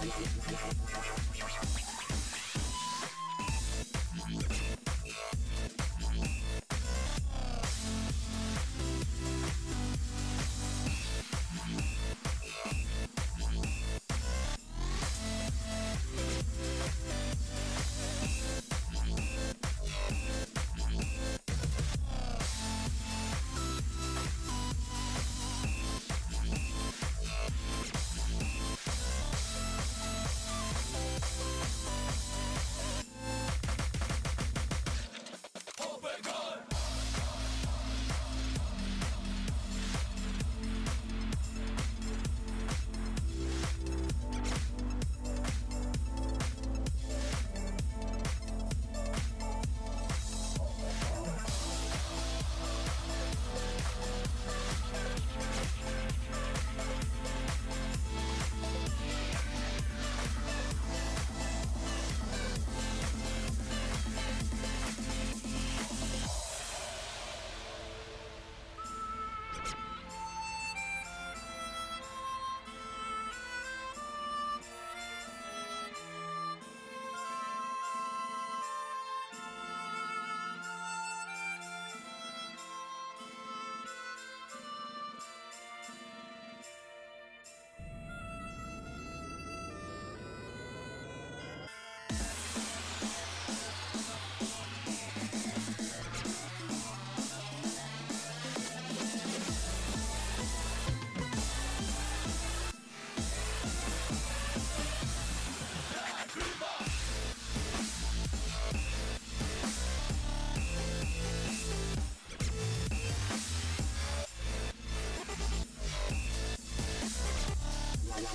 やった!